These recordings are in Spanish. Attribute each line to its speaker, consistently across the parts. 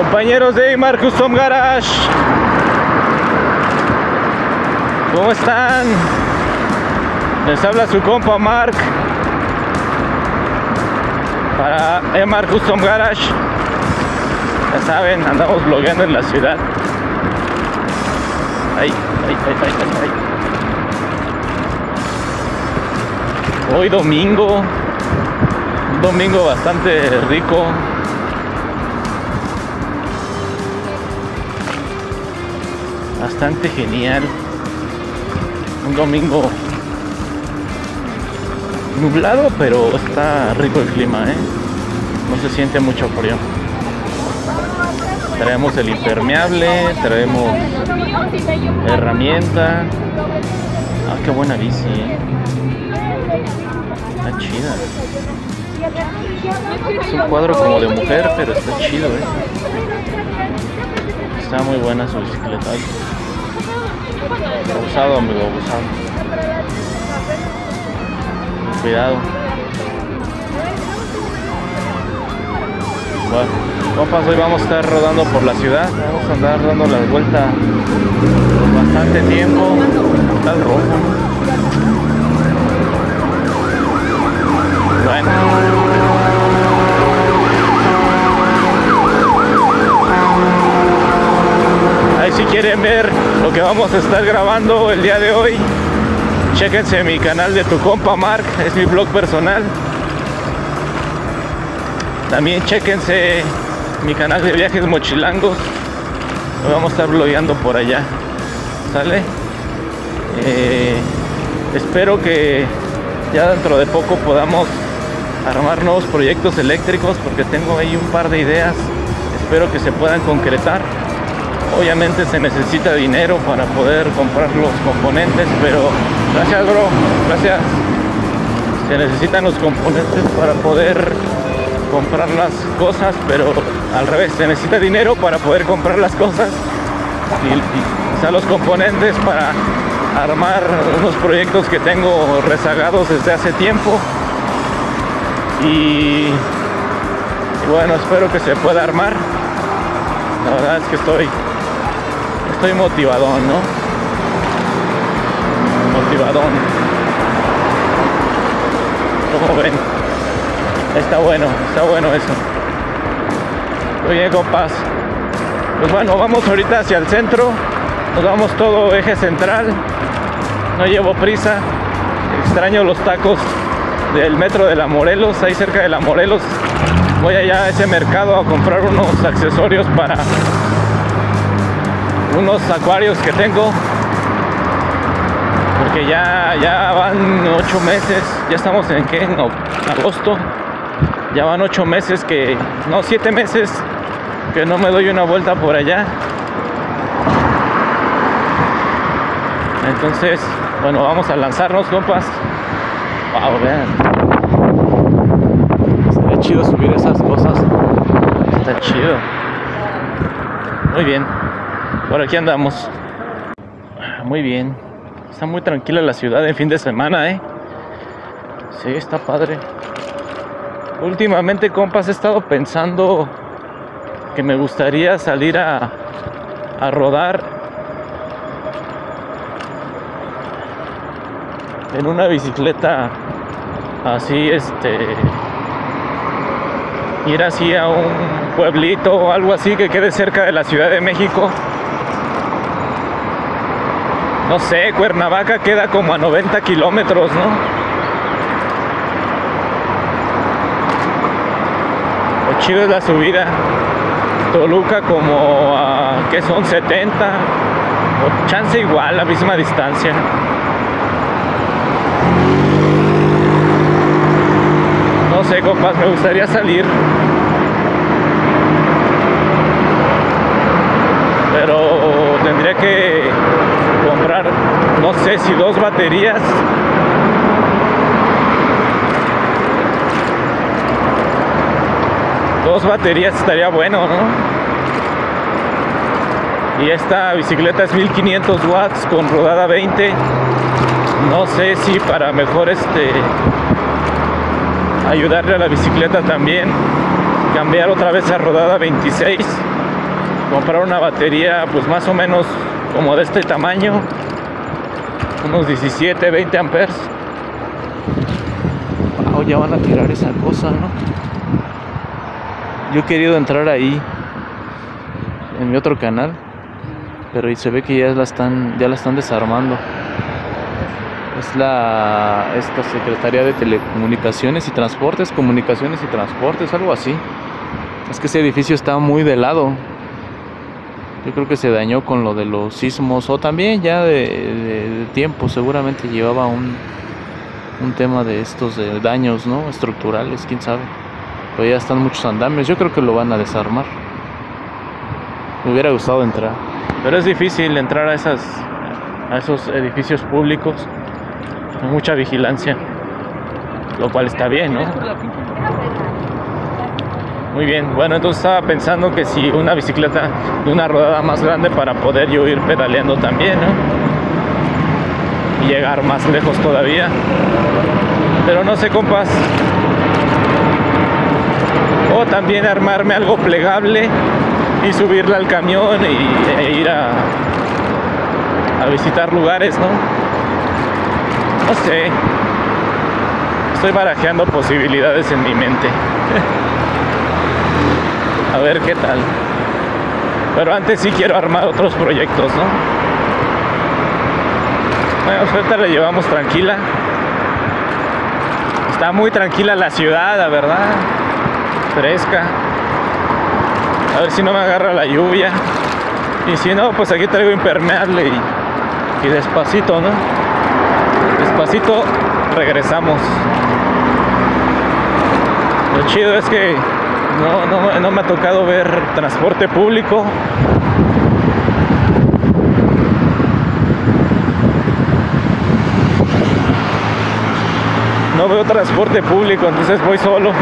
Speaker 1: Compañeros de Mar Custom Garage, ¿cómo están? Les habla su compa Mark para Emar Custom Garage. Ya saben, andamos blogueando en la ciudad. Ay, ay, ay. Hoy domingo, un domingo bastante rico. Bastante genial. Un domingo nublado, pero está rico el clima, ¿eh? No se siente mucho frío. Traemos el impermeable, traemos herramienta. Ah, qué buena bici, ¿eh? Está chida. Es un cuadro como de mujer, pero está chido, ¿eh? Está muy buena su bicicleta. Abusado, amigo, abusado. Cuidado. Bueno, compas, hoy vamos a estar rodando por la ciudad. Vamos a andar dando la vuelta por bastante tiempo. Está rojo. Bueno. Si quieren ver lo que vamos a estar grabando el día de hoy, Chéquense mi canal de tu compa Mark, es mi blog personal. También chéquense mi canal de viajes mochilangos. Lo vamos a estar blogueando por allá. ¿Sale? Eh, espero que ya dentro de poco podamos armar nuevos proyectos eléctricos porque tengo ahí un par de ideas. Espero que se puedan concretar. Obviamente se necesita dinero para poder comprar los componentes, pero gracias bro, gracias. Se necesitan los componentes para poder comprar las cosas, pero al revés, se necesita dinero para poder comprar las cosas y, o sea, los componentes para armar unos proyectos que tengo rezagados desde hace tiempo. Y, y bueno, espero que se pueda armar. La verdad es que estoy estoy motivadón, ¿no? Motivadón. Como ven, está bueno, está bueno eso. Bien, compas. Pues bueno, vamos ahorita hacia el centro. Nos vamos todo eje central. No llevo prisa. Extraño los tacos del metro de la Morelos, ahí cerca de la Morelos. Voy allá a ese mercado a comprar unos accesorios para unos acuarios que tengo porque ya, ya van ocho meses ya estamos en qué en agosto ya van ocho meses que no siete meses que no me doy una vuelta por allá. Entonces bueno vamos a lanzarnos compas. Wow vean. Sería chido subir esas cosas. Está chido. Muy bien por aquí andamos. Muy bien. Está muy tranquila la ciudad en fin de semana, ¿eh? Sí, está padre. Últimamente, compas, he estado pensando que me gustaría salir a, a rodar en una bicicleta así, este, ir así a un pueblito o algo así que quede cerca de la Ciudad de México no sé, Cuernavaca queda como a 90 kilómetros, ¿no? Lo chido es la subida. Toluca como a, ¿qué son? 70. O chance igual, la misma distancia. No sé, compas, me gustaría salir. Pero tendría que no sé si dos baterías. Dos baterías estaría bueno, ¿no? Y esta bicicleta es 1500 watts con rodada 20. No sé si para mejor este ayudarle a la bicicleta también cambiar otra vez a rodada 26 comprar una batería pues más o menos como de este tamaño, unos 17, 20 amperes. Wow, ya van a tirar esa cosa, ¿no? Yo he querido entrar ahí en mi otro canal, pero se ve que ya la están, ya la están desarmando. Es la esta Secretaría de Telecomunicaciones y Transportes, Comunicaciones y Transportes, algo así. Es que ese edificio está muy de lado. Yo creo que se dañó con lo de los sismos o también ya de, tiempo. Seguramente llevaba un, un tema de estos de daños ¿no? estructurales, quién sabe. Pero ya están muchos andamios. Yo creo que lo van a desarmar. Me hubiera gustado entrar. Pero es difícil entrar a, esas, a esos edificios públicos. Hay mucha vigilancia. Lo cual está bien, ¿no? Muy bien, bueno, entonces estaba pensando que si una bicicleta de una rodada más grande para poder yo ir pedaleando también, ¿no? Y llegar más lejos todavía. Pero no sé, compas. O también armarme algo plegable y subirla al camión y, e ir a, visitar lugares, ¿no? No sé. Estoy barajeando posibilidades en mi mente. a ver qué tal. Pero antes sí quiero armar otros proyectos, ¿no? Bueno, pues ahorita la llevamos tranquila. Está muy tranquila la ciudad, la verdad. Fresca. A ver si no me agarra la lluvia. Y si no, pues aquí traigo impermeable y, y despacito, ¿no? Despacito regresamos. Lo chido es que no, no, no me ha tocado ver transporte público. No veo transporte público, entonces voy solo.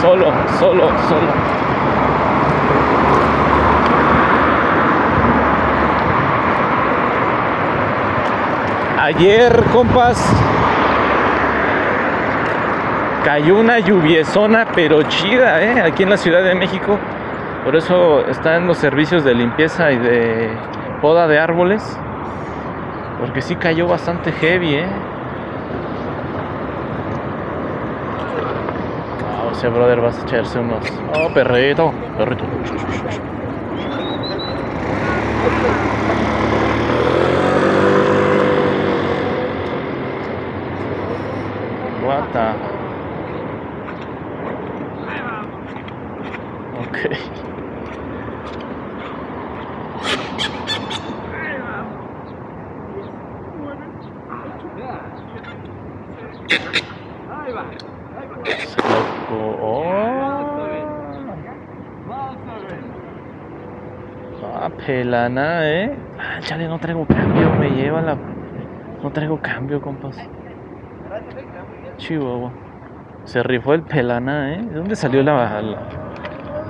Speaker 1: Solo, solo, solo. Ayer, compas, cayó una lluviezona pero chida, ¿eh? Aquí en la Ciudad de México. Por eso están los servicios de limpieza y de poda de árboles. Porque sí cayó bastante heavy, ¿eh? Ah, o sea, brother, vas a echarse unos... Oh, perrito, perrito. Pelana, eh. Ah, chale, no traigo cambio, me lleva la. No traigo cambio, compas. Chihuahua. Se rifó el pelana, eh. ¿De dónde salió la, la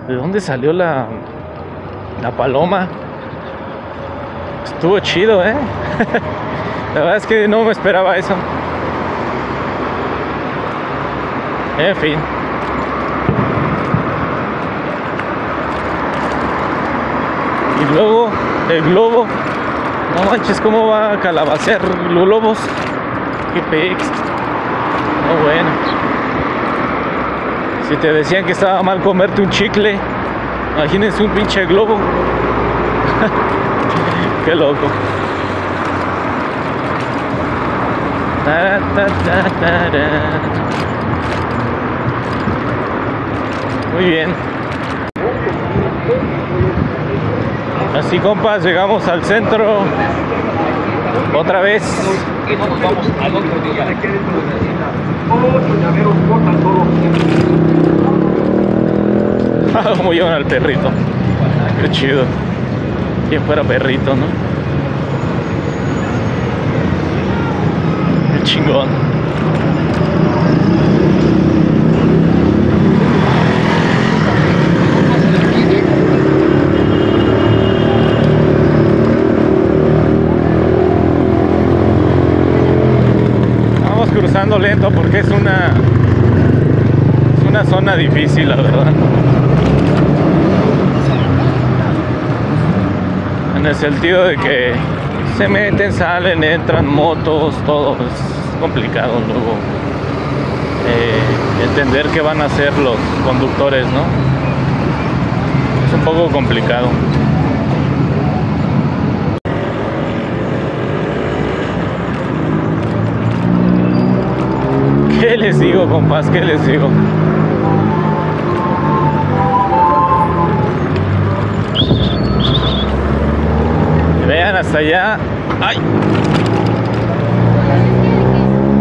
Speaker 1: ¿De dónde salió la, la paloma? Estuvo chido, ¿eh? la verdad es que no me esperaba eso. En fin. Luego el globo. No manches, ¿cómo va a calabacear los globos? Qué pex. No bueno. Si te decían que estaba mal comerte un chicle, imagínense un pinche globo. Qué loco. Muy bien. Así compas, llegamos al centro. Otra vez. día. Como llevan al perrito. Qué chido. Quien fuera perrito, ¿no? Qué chingón. porque es una es una zona difícil, la verdad. En el sentido de que se meten, salen, entran motos, todo es complicado luego eh, entender qué van a hacer los conductores, ¿no? Es un poco complicado. Les digo, compás? ¿Qué les digo? Vean hasta allá. ¡Ay!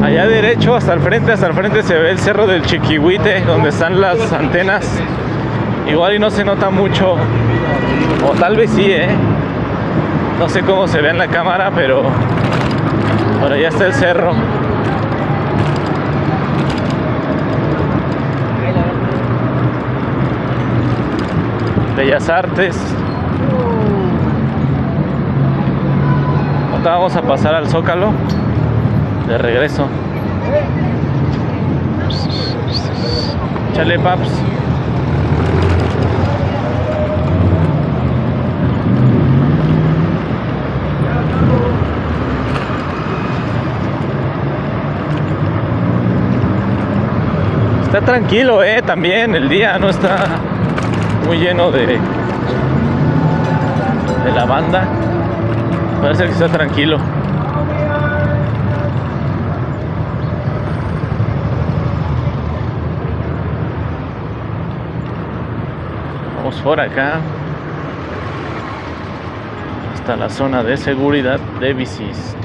Speaker 1: Allá derecho, hasta el frente, hasta el frente se ve el cerro del Chiquihuite, donde están las antenas. Igual y no se nota mucho, o tal vez sí, ¿eh? No sé cómo se ve en la cámara, pero por allá está el cerro. Bellas Artes. Ahora vamos a pasar al Zócalo de regreso. Chale, paps. Está tranquilo, eh, también el día no está muy lleno de de la banda. Parece que está tranquilo. Vamos por acá hasta la zona de seguridad de bicis.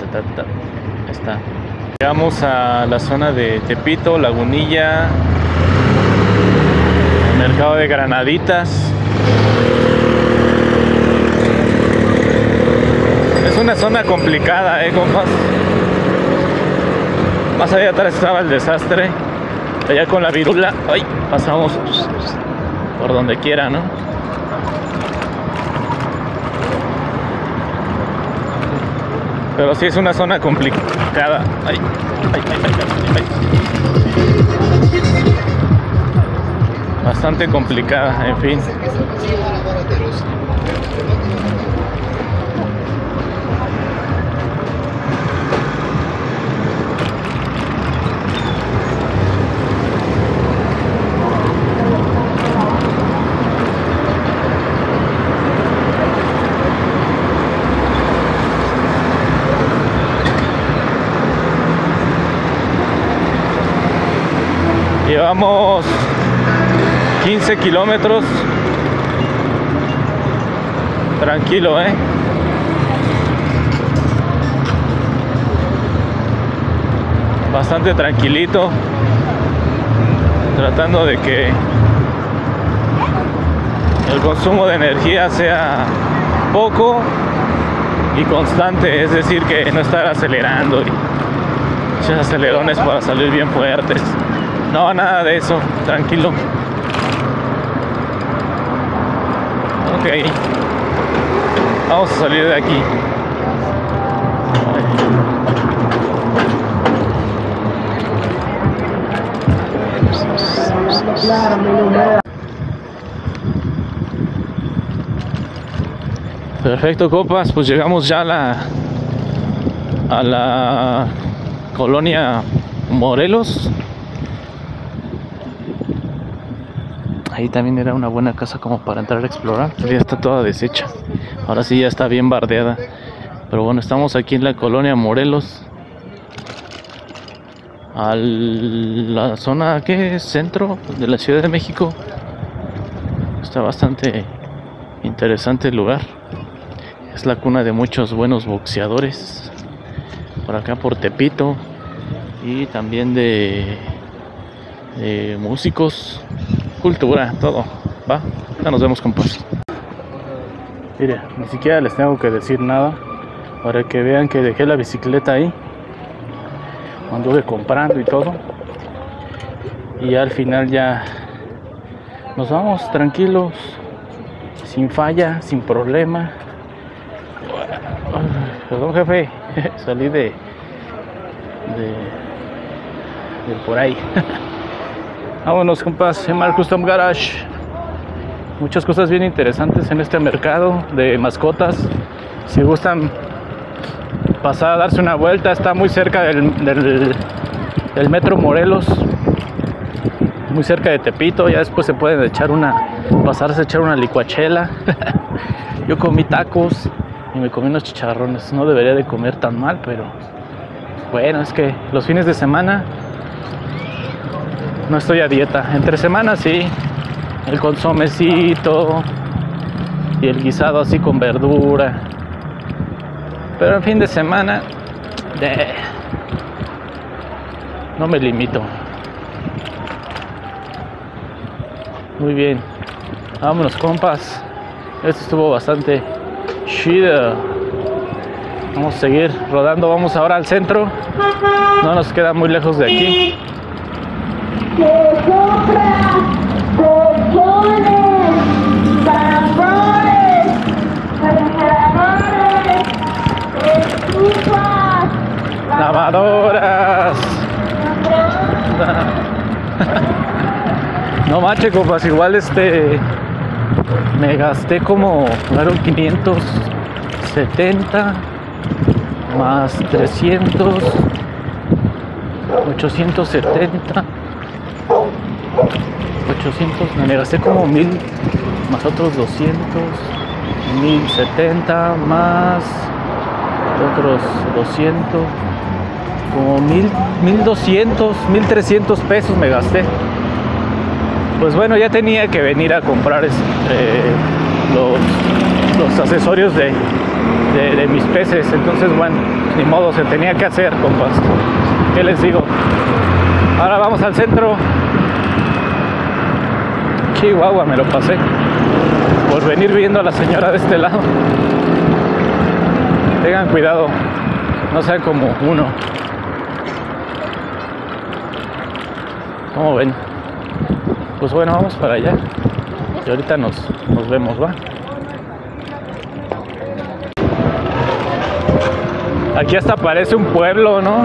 Speaker 1: Está. Llegamos a la zona de Tepito, Lagunilla, mercado de Granaditas. Es una zona complicada, eh, compas. Más allá atrás estaba el desastre. Allá con la virula, ay, pasamos por donde quiera, ¿no? Pero sí es una zona complicada. Ay, ay, ay. Bastante complicada, en fin. Llevamos 15 kilómetros. Tranquilo, ¿eh? Bastante tranquilito. Tratando de que el consumo de energía sea poco y constante. Es decir, que no estar acelerando y esos acelerones para salir bien fuertes. No, nada de eso, tranquilo. Ok. Vamos a salir de aquí. Perfecto, copas. Pues llegamos ya a la a la colonia Morelos. Ahí también era una buena casa como para entrar a explorar, ya está toda deshecha. Ahora sí ya está bien bardeada. Pero bueno, estamos aquí en la colonia Morelos. A la zona que es centro de la Ciudad de México. Está bastante interesante el lugar. Es la cuna de muchos buenos boxeadores. Por acá por Tepito. Y también de músicos cultura, todo. Va, ya nos vemos, compas. Mire, ni siquiera les tengo que decir nada para que vean que dejé la bicicleta ahí. Anduve comprando y todo. Y al final ya nos vamos tranquilos, sin falla, sin problema. Perdón, jefe, salí de, de, de por ahí. Vámonos, compas, Mar Custom Garage. Muchas cosas bien interesantes en este mercado de mascotas. Si gustan pasar a darse una vuelta, está muy cerca del, del, del metro Morelos, muy cerca de Tepito. Ya después se pueden echar una, pasarse a echar una licuachela. Yo comí tacos y me comí unos chicharrones. No debería de comer tan mal, pero bueno, es que los fines de semana no estoy a dieta. Entre semanas sí, el consomecito y el guisado así con verdura. Pero en fin de semana no me limito. Muy bien. Vámonos, compas. Esto estuvo bastante chido. Vamos a seguir rodando. Vamos ahora al centro. No nos queda muy lejos de aquí. Lavadoras. No manches, compas, igual este me gasté como fueron 570 más 300 870 800 me gasté como 1000 más otros 200 1070 más otros 200 como 1000 1200 1300 pesos me gasté pues bueno, ya tenía que venir a comprar este, los, los, accesorios de, de, de, mis peces. Entonces, bueno, ni modo, se tenía que hacer, compas. ¿Qué les digo? Ahora vamos al centro. Chihuahua, me lo pasé. Por venir viendo a la señora de este lado. Tengan cuidado, no sean como uno. ¿Cómo ven? pues bueno, vamos para allá. Y ahorita nos, nos vemos, ¿va? Aquí hasta parece un pueblo, ¿no?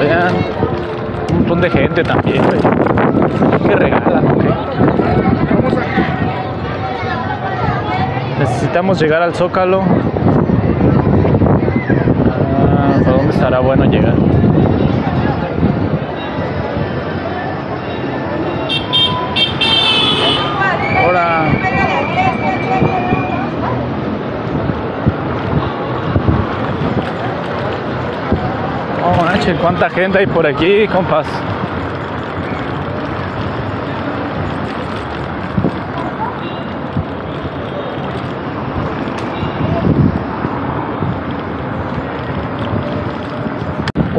Speaker 1: Vean, un montón de gente también. ¿Qué güey? Necesitamos llegar al Zócalo. Ah, ¿Por dónde estará bueno llegar? Ahora. Oh, manche, cuánta gente hay por aquí, compas.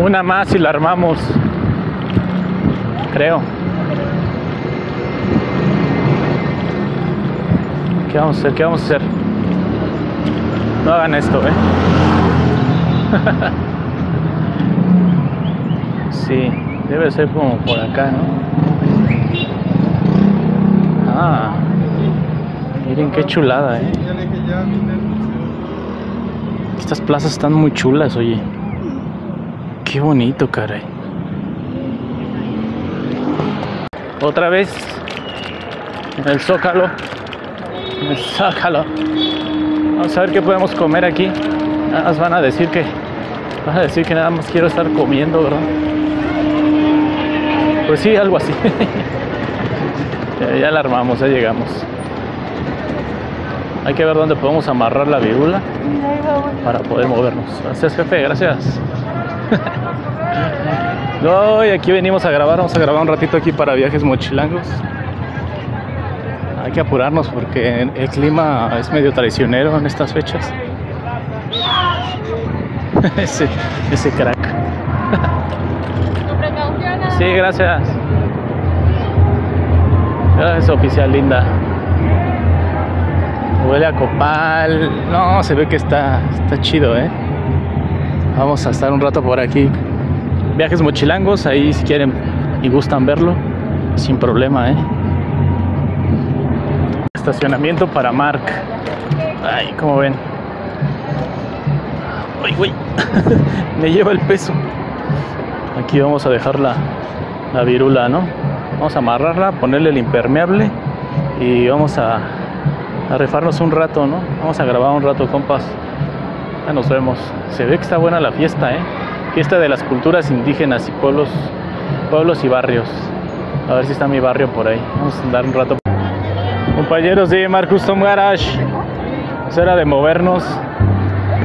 Speaker 1: Una más y la armamos. Creo. ¿Qué vamos a hacer? ¿Qué vamos a hacer? No hagan esto, ¿eh? sí, debe ser como por acá, ¿no? Ah, miren qué chulada, ¿eh? Estas plazas están muy chulas, oye. Qué bonito, caray. Otra vez el Zócalo. Sácalo. Vamos a ver qué podemos comer aquí. Nada más van a decir que. Van a decir que nada más quiero estar comiendo, ¿verdad? Pues sí, algo así. ya, ya la armamos, ya llegamos. Hay que ver dónde podemos amarrar la virula para poder movernos. Gracias, jefe, gracias. no, y aquí venimos a grabar, vamos a grabar un ratito aquí para viajes mochilangos hay que apurarnos porque el clima es medio traicionero en estas fechas. ese, ese crack. sí, gracias. Gracias, oficial linda. Huele a copal. No, se ve que está, está chido, ¿eh? Vamos a estar un rato por aquí. Viajes mochilangos, ahí si quieren y gustan verlo, sin problema, ¿eh? Estacionamiento para Mark. Ay, como ven. Ay, güey. Me lleva el peso. Aquí vamos a dejar la, la virula, ¿no? Vamos a amarrarla, ponerle el impermeable y vamos a, a refarnos un rato, ¿no? Vamos a grabar un rato, compas. Ya nos vemos. Se ve que está buena la fiesta, ¿eh? Fiesta de las culturas indígenas y pueblos, pueblos y barrios. A ver si está mi barrio por ahí. Vamos a andar un rato. Compañeros de Marcus Tom Garage. Es hora de movernos.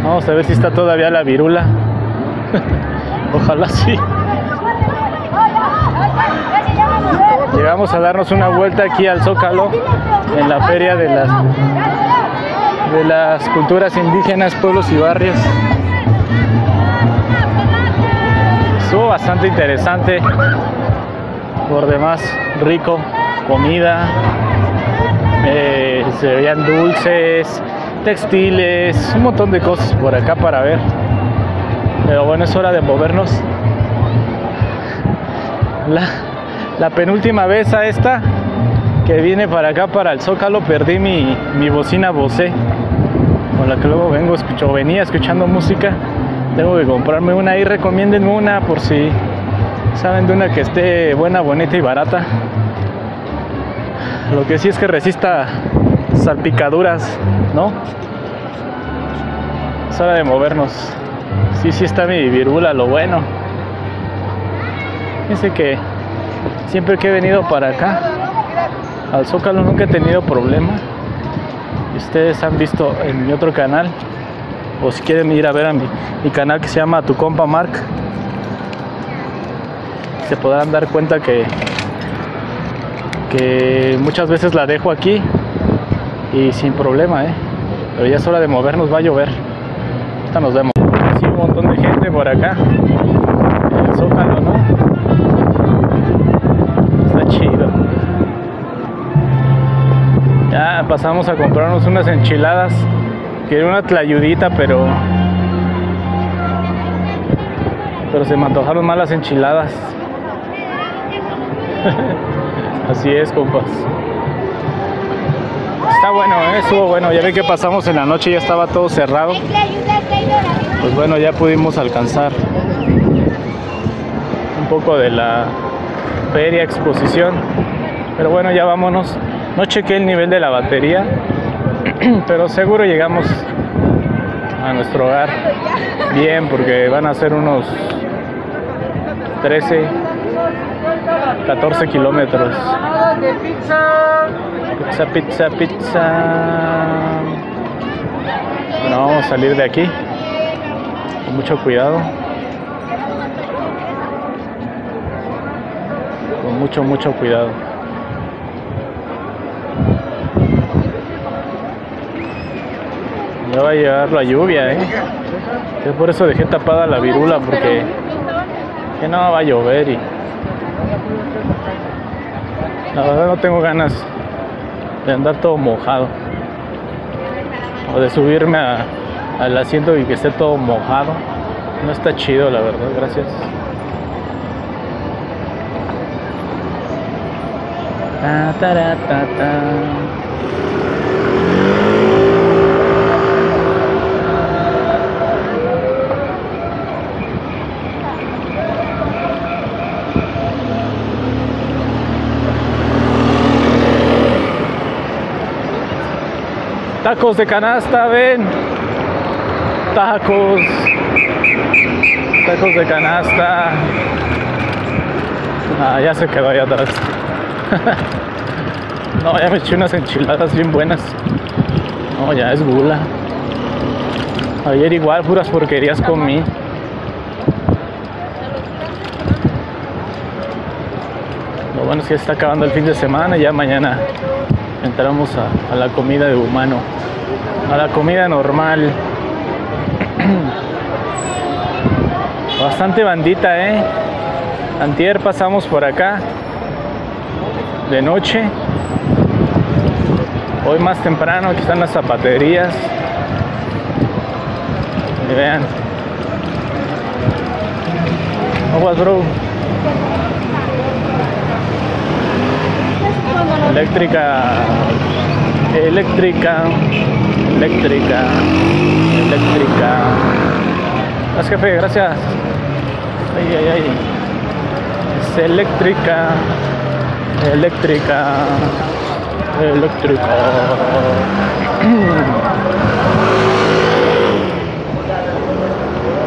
Speaker 1: Vamos a ver si está todavía la virula. Ojalá sí. Llegamos a darnos una vuelta aquí al Zócalo en la feria de las de las culturas indígenas, pueblos y barrios. Estuvo bastante interesante. Por demás, rico, comida. eh, se veían dulces, textiles, un montón de cosas por acá para ver. Pero bueno, es hora de movernos. La, la penúltima vez a esta que vine para acá, para el Zócalo, perdí mi, mi bocina Bose, con la que luego vengo, escucho, venía escuchando música. Tengo que comprarme una y recomiéndenme una por si saben de una que esté buena, bonita y barata. Lo que sí es que resista salpicaduras, ¿no? Es hora de movernos. Sí, sí está mi virula, lo bueno. Fíjense que siempre que he venido para acá, al Zócalo nunca he tenido problema. Ustedes han visto en mi otro canal, o si quieren ir a ver a mi, canal que se llama Tu Compa Mark, se podrán dar cuenta que, que muchas veces la dejo aquí y sin problema, ¿eh? Pero ya es hora de movernos, va a llover. Ahorita nos vemos. Sí, un montón de gente por acá. El Zócalo, ¿no? Está chido. Ya pasamos a comprarnos unas enchiladas. Quería una tlayudita, pero. Pero se me antojaron más las enchiladas. Así es, compas. Está bueno, ¿eh? estuvo bueno. Ya ve que pasamos en la noche, ya estaba todo cerrado. Pues bueno, ya pudimos alcanzar un poco de la feria exposición. Pero bueno, ya vámonos. No chequé el nivel de la batería, pero seguro llegamos a nuestro hogar bien porque van a ser unos 13, 14 kilómetros. Pizza, pizza, pizza. Bueno, vamos a salir de aquí con mucho cuidado. Con mucho, mucho cuidado. Ya va a llegar la lluvia, ¿eh? Yo por eso dejé tapada la virula porque que no va a llover y la verdad no tengo ganas de andar todo mojado o de subirme a- al asiento y que esté todo mojado. No está chido, la verdad. Gracias. Ta, ta, ta. Tacos de canasta, ven. Tacos. Tacos de canasta. Ah, ya se quedó ahí atrás. no, ya me eché unas enchiladas bien buenas. No, ya es gula. Ayer igual puras porquerías comí. Lo bueno es que está acabando el fin de semana y ya mañana entramos a, la comida de humano, a la comida normal. Bastante bandita, ¿eh? Antier pasamos por acá de noche. Hoy más temprano, aquí están las zapaterías. Y vean. Aguas, bro. Eléctrica. Eléctrica. Eléctrica. Eléctrica. Haz jefe, gracias. Ay, ay, ay. Es eléctrica. Eléctrica. Eléctrica.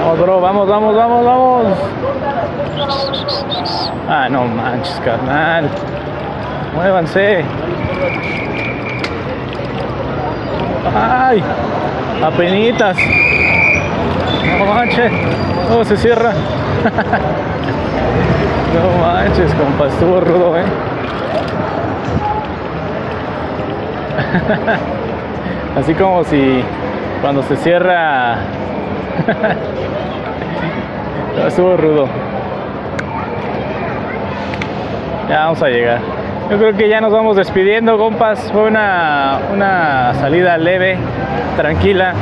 Speaker 1: Vamos, bro, vamos, vamos, vamos, vamos. Ah, no manches, carnal. Muévanse. Ay, apenitas. No manches. Oh, se cierra. no manches, compa, estuvo rudo, eh. Así como si cuando se cierra. estuvo rudo. Ya vamos a llegar. Yo creo que ya nos vamos despidiendo, compas. Fue una, una salida leve, tranquila.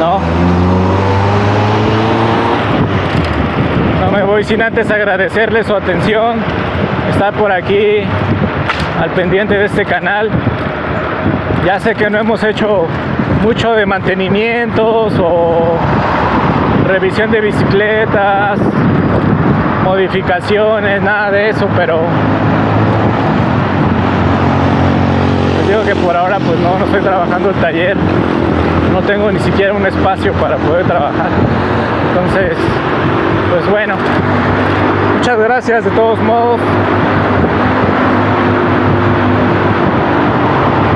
Speaker 1: No. No me voy sin antes agradecerle su atención. Estar por aquí al pendiente de este canal. Ya sé que no hemos hecho mucho de mantenimientos o revisión de bicicletas, modificaciones, nada de eso, pero digo que por ahora pues no, no estoy trabajando el taller, no tengo ni siquiera un espacio para poder trabajar. Entonces, pues bueno, muchas gracias de todos modos.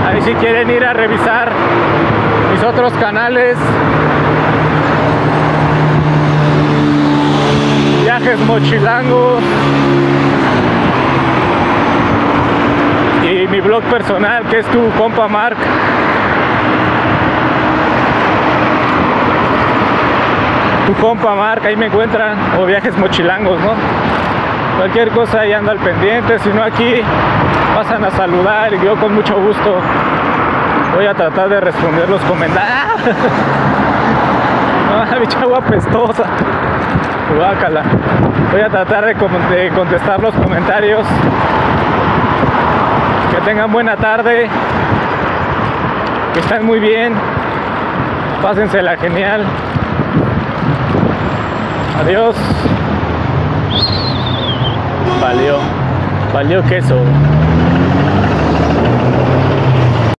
Speaker 1: Ahí si quieren ir a revisar mis otros canales, viajes mochilangos y mi blog personal que es tu compa Mark. Tu compa Mark, ahí me encuentran, o viajes mochilangos, ¿no? Cualquier cosa ahí anda al pendiente, si no aquí pasan a saludar y yo con mucho gusto voy a tratar de responder los comentarios. Ah, bicha agua pestosa. Guácala. Voy a tratar de, contestar los comentarios. Que tengan buena tarde. Que estén muy bien. Pásensela genial. Adiós. Valió. Valió queso.